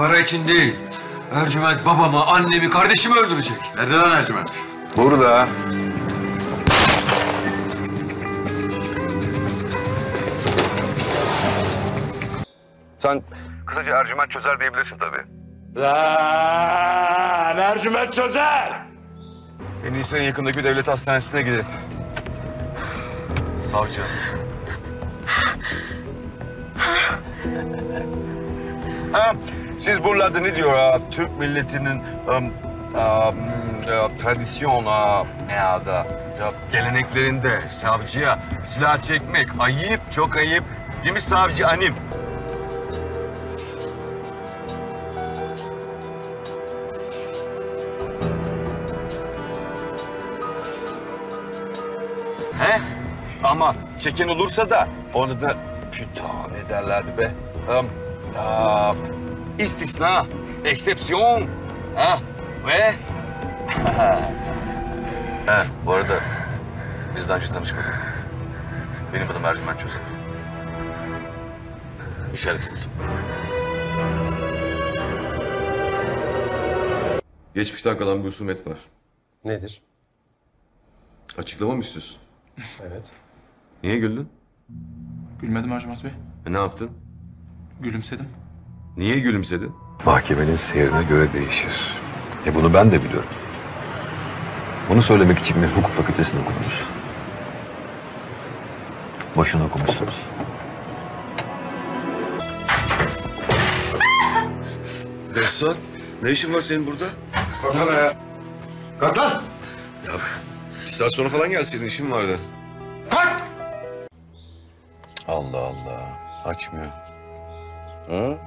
Para için değil. Ercüment babamı, annemi, kardeşimi öldürecek. Nerede lan Ercüment? Burada. Sen kısaca Ercüment çözer diyebilirsin tabii. Lan Ercüment çözer! En iyisi en yakındaki bir devlet hastanesine gidelim. Savcı. ha, siz buralarda ne diyor? Türk milletinin um, um, e, tradisyon ne adı? Ya, geleneklerinde savcıya silah çekmek ayıp, çok ayıp. Değil mi savcı anim? He? Ama çeken olursa da onu da püta ne derlerdi be? Um, um, istisna, eksepsiyon. Ha? Ve... ha, bu arada biz daha önce tanışmadık. Benim adım Ercüment Çözer. Müşerref oldum. Geçmişten kalan bir husumet var. Nedir? Açıklama mı istiyorsun? Evet. Niye güldün? Gülmedim Ercüment Bey. E, ne yaptın? Gülümsedim. Niye gülümsedin? Mahkemenin seyrine göre değişir. E bunu ben de biliyorum. Bunu söylemek için bir hukuk fakültesini okudunuz. Boşuna okumuşsunuz. Behzat, ne işin var senin burada? Kalk lan ayağa. Kalk lan! Bir saat sonra falan gelseydin işin vardı. Kalk! Allah Allah. Açmıyor. Hı?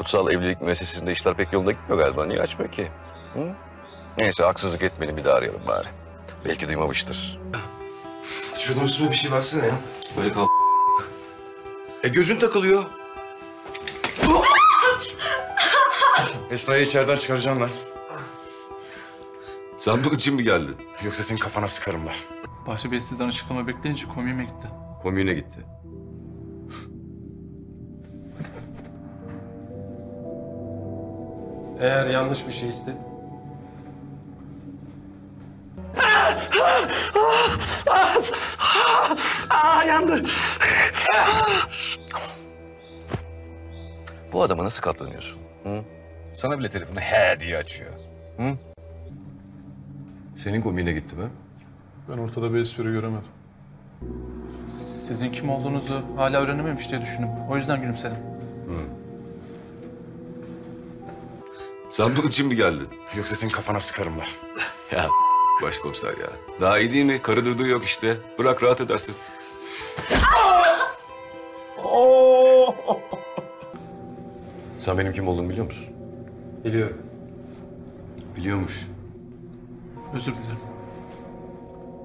Kutsal evlilik müessesesinde işler pek yolunda gitmiyor galiba. Niye açmıyor ki? Hı? Neyse haksızlık etmeyelim bir daha arayalım bari. Belki duymamıştır. Şuradan üstüme bir şey versene ya. Böyle kal. E gözün takılıyor. Esra'yı içeriden çıkaracağım lan. Sen bunun için mi geldin? Yoksa senin kafana sıkarım lan. Bahri Bey sizden açıklama bekleyince komiğime gitti. Komüne gitti. Eğer yanlış bir şey iste... Bu adama nasıl katlanıyorsun? Hı? Sana bile telefonu he diye açıyor. Senin komüne gitti mi? Ben ortada bir espri göremedim. Sizin kim olduğunuzu hala öğrenememiş diye düşündüm. O yüzden gülümsedim. Sen bunun için mi geldin? Yoksa senin kafana sıkarım lan. Ya başkomiser ya. Daha iyi değil mi? Karı dırdır yok işte. Bırak rahat edersin. Sen benim kim olduğumu biliyor musun? Biliyorum. Biliyormuş. Özür dilerim.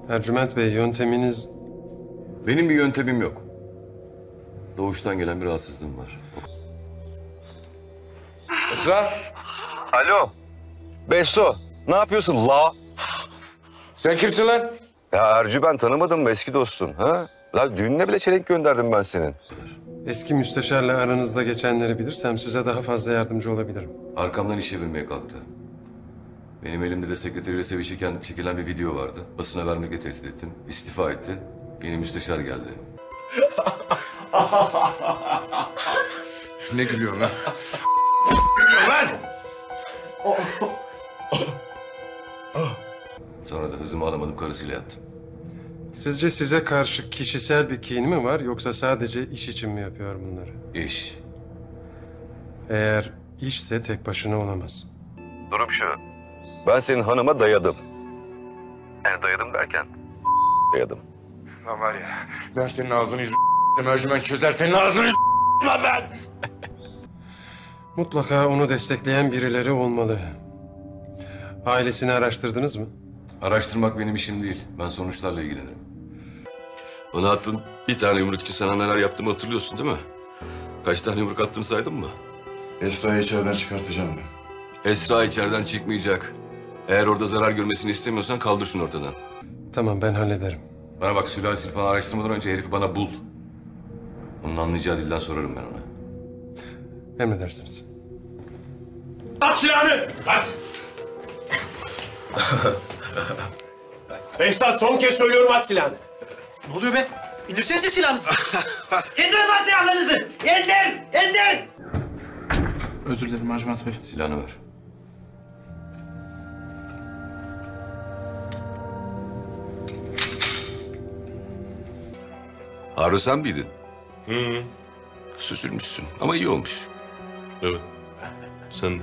Ercüment Bey yönteminiz... Benim bir yöntemim yok. Doğuştan gelen bir rahatsızlığım var. Esra! Alo. Besso. Ne yapıyorsun la? Sen kimsin lan? Ya Ercü ben tanımadım mı eski dostun? Ha? La düğününe bile çelenk gönderdim ben senin. Eski müsteşarla aranızda geçenleri bilirsem size daha fazla yardımcı olabilirim. Arkamdan iş çevirmeye kalktı. Benim elimde de sekreteriyle sevişirken çekilen bir video vardı. Basına vermekle tehdit ettim. İstifa etti. Yeni müsteşar geldi. Ne gülüyorsun lan? Sonra da hızımı alamadım karısıyla yattım. Sizce size karşı kişisel bir kin mi var yoksa sadece iş için mi yapıyor bunları? İş. Eğer işse tek başına olamaz. Durum şu. Ben senin hanıma dayadım. Yani dayadım derken dayadım. Lan var ya, ben senin ağzını yüzünü Ercüment çözer senin ağzını yüzünü lan ben! Mutlaka onu destekleyen birileri olmalı. Ailesini araştırdınız mı? Araştırmak benim işim değil. Ben sonuçlarla ilgilenirim. Bana attın bir tane yumruk için sana neler yaptığımı hatırlıyorsun değil mi? Kaç tane yumruk attığını saydın mı? Esra'yı içeriden çıkartacağım ben. Esra içeriden çıkmayacak. Eğer orada zarar görmesini istemiyorsan kaldır şunu ortadan. Tamam ben hallederim. Bana bak sülalesini falan araştırmadan önce herifi bana bul. Onun anlayacağı dilden sorarım ben ona. Emredersiniz. At silahını! Lan! Behzat son kez söylüyorum at silahını. Ne oluyor be? İndirsenize silahınızı. İndirin lan silahlarınızı. İndir, indir. Özür dilerim Ercüment Bey. Silahını ver. Harun sen miydin? Hı. Süzülmüşsün ama iyi olmuş. Evet. Sen de.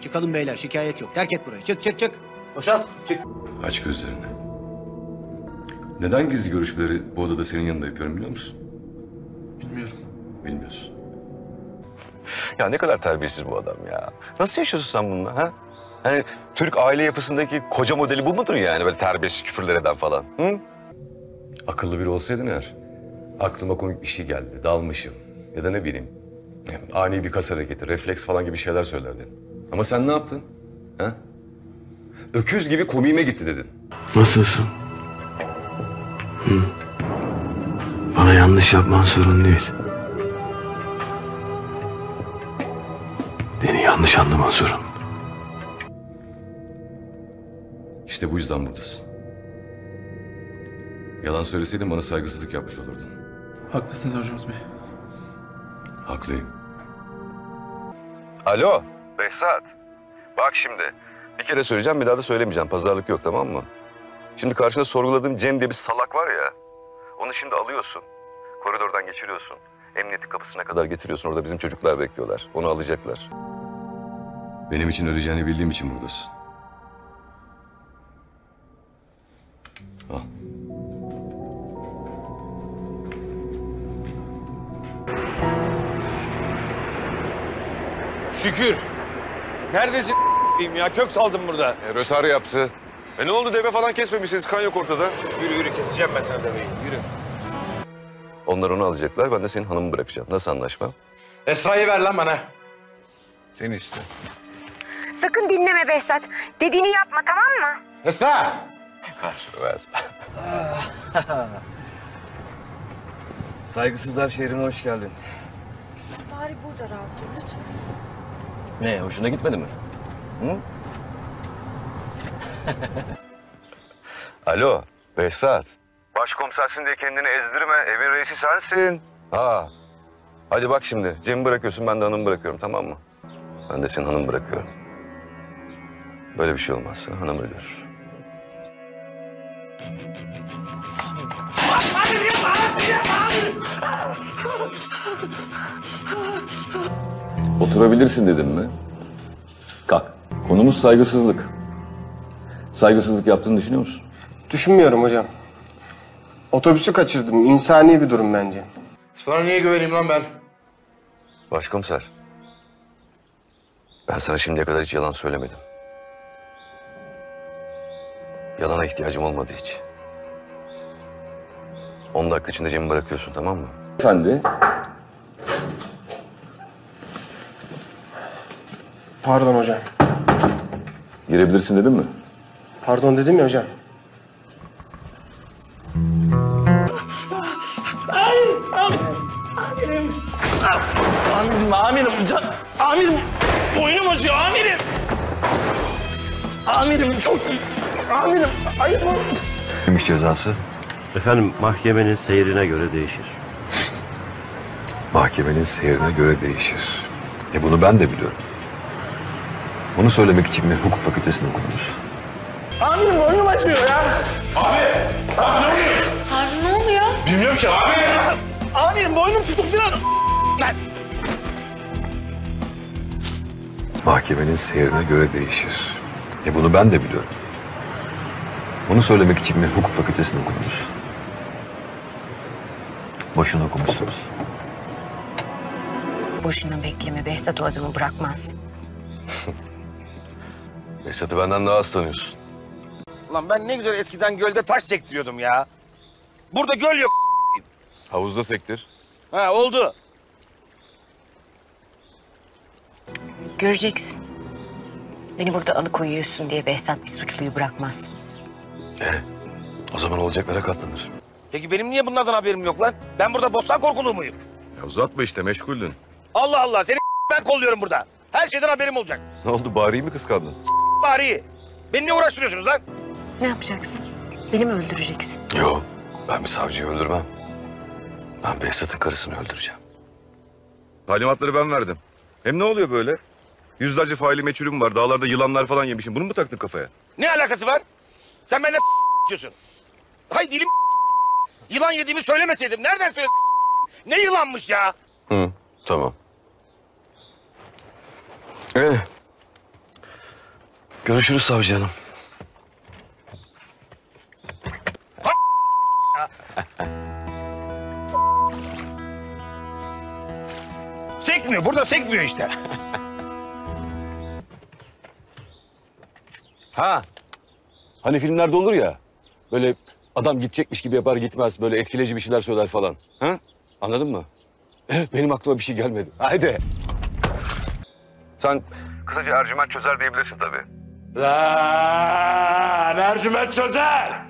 Çıkalım beyler, şikayet yok. Terk et burayı. Çık, çık, çık. Boşalt, çık. Aç gözlerini. Neden gizli görüşmeleri bu odada senin yanında yapıyorum biliyor musun? Bilmiyorum. Bilmiyorsun. Ya ne kadar terbiyesiz bu adam ya. Nasıl yaşıyorsun sen bununla ha? Hani Türk aile yapısındaki koca modeli bu mudur yani böyle terbiyesiz küfürler eden falan? Hı? Akıllı biri olsaydın eğer aklıma komik bir şey geldi, dalmışım ya da ne bileyim ani bir kas hareketi, refleks falan gibi şeyler söylerdin. Ama sen ne yaptın? Ha? Öküz gibi komiğime gitti dedin. Nasılsın? Hı? Bana yanlış yapman sorun değil. Beni yanlış anlaman sorun. İşte bu yüzden buradasın. Yalan söyleseydin bana saygısızlık yapmış olurdun. Haklısınız Ercüment Bey. Haklıyım. Alo. Behzat. Bak şimdi. Bir kere söyleyeceğim bir daha da söylemeyeceğim. Pazarlık yok tamam mı? Şimdi karşında sorguladığım Cem diye bir salak var ya. Onu şimdi alıyorsun. Koridordan geçiriyorsun. Emniyetin kapısına kadar getiriyorsun. Orada bizim çocuklar bekliyorlar. Onu alacaklar. Benim için öleceğini bildiğim için buradasın. Al. Şükür. Neredesin ya? Kök saldım burada. E, rötar yaptı. E ne oldu deve falan kesmemişsiniz. Kan yok ortada. Yürü yürü keseceğim ben sana demeyi. Yürü. Onlar onu alacaklar. Ben de senin hanımı bırakacağım. Nasıl anlaşma? Esra'yı ver lan bana. Seni işte. Sakın dinleme Behzat. Dediğini yapma tamam mı? Esra! Ver. Saygısızlar şehrine hoş geldin. Bari burada rahat dur lütfen. Ne hoşuna gitmedi mi? Hı? Alo Behzat. Başkomisersin diye kendini ezdirme. Evin reisi sensin. Ha. Hadi bak şimdi. Cem'i bırakıyorsun ben de hanımı bırakıyorum tamam mı? Ben de senin hanımı bırakıyorum. Böyle bir şey olmazsa hanım ölür. Oturabilirsin dedim mi? Kalk. Konumuz saygısızlık. Saygısızlık yaptığını düşünüyor musun? Düşünmüyorum hocam. Otobüsü kaçırdım. İnsani bir durum bence. Sana niye güveneyim lan ben? Başkomiser. Ben sana şimdiye kadar hiç yalan söylemedim. Yalana ihtiyacım olmadı hiç. 10 dakika içinde Cem'i bırakıyorsun tamam mı? Efendi. Pardon hocam. Girebilirsin dedim mi? Pardon dedim ya hocam. Amirim, amirim, can, amirim. Boynum acıyor, amirim. Amirim çok, amirim. Hayır. Neymiş cezası? Efendim mahkemenin seyrine göre değişir. Mahkemenin seyrine göre değişir. E bunu ben de biliyorum. Bunu söylemek için mi hukuk fakültesini okudunuz? Amirim boynum acıyor ya. Harun ne oluyor? Bilmiyorum ki abi. Amirim boynum tutuk biraz. Mahkemenin seyrine göre değişir. E bunu ben de biliyorum. Bunu söylemek için mi hukuk fakültesini okudunuz? Boşuna okumuşsunuz. Boşuna bekleme Behzat o adamı bırakmaz. Esat'ı benden daha az tanıyorsun. Lan ben ne güzel eskiden gölde taş sektiriyordum ya. Burada göl yok. Havuzda sektir. Ha oldu. Göreceksin. Beni burada alıkoyuyorsun diye Behzat bir suçluyu bırakmaz. O zaman olacaklara katlanır. Peki benim niye bunlardan haberim yok lan? Ben burada bostan korkulu muyum? Ya uzatma işte meşguldün. Allah Allah seni ben kolluyorum burada. Her şeyden haberim olacak. Ne oldu Bari'yi mi kıskandın? Bari. Beni ne uğraştırıyorsunuz lan? Ne yapacaksın? Beni mi öldüreceksin? Yok ben bir savcıyı öldürmem. Ben Behzat'ın karısını öldüreceğim. Talimatları ben verdim. Hem ne oluyor böyle? Yüzlerce faili meçhulüm var. Dağlarda yılanlar falan yemişim. Bunu mu taktın kafaya? Ne alakası var? Sen benimle diyorsun. Hay dilim Yılan yediğimi söylemeseydim. Nereden söyledim? Ne yılanmış ya? Hı, tamam. Ee, görüşürüz savcı hanım. Sekmiyor. Burada sekmiyor işte. Ha. Hani filmlerde olur ya. Böyle adam gidecekmiş gibi yapar gitmez. Böyle etkileyici bir şeyler söyler falan. Ha? Anladın mı? Eh, Benim aklıma bir şey gelmedi. Haydi. Sen kısaca Ercüment çözer diyebilirsin tabii. Lan Ercüment çözer.